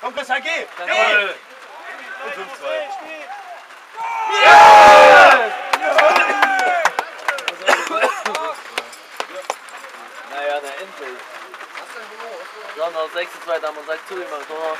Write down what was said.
Komm, Christian, halt, geh! Jawohl. Und 5-2. Ja! Naja, na endlich. Ja, noch 6-2, da haben wir gesagt, zu ihm, oder?